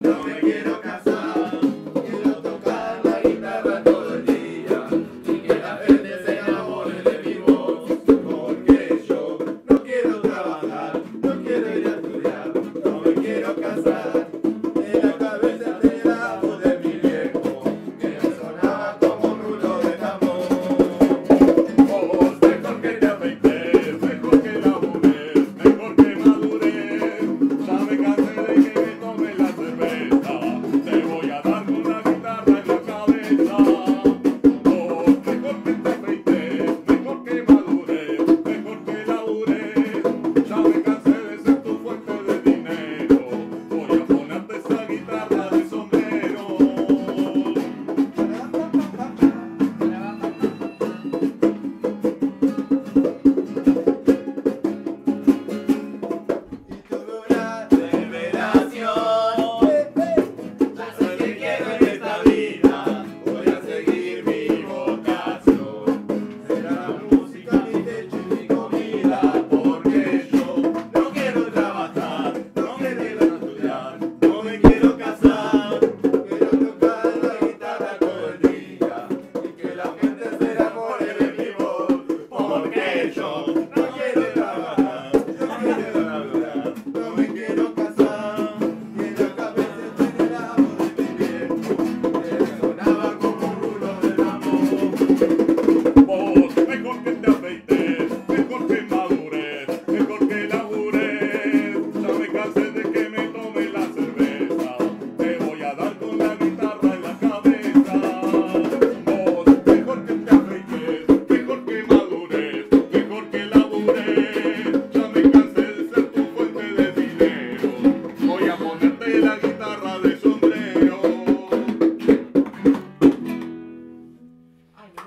No me quiero casar.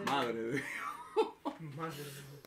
Madre de Dios. Madre de Dios.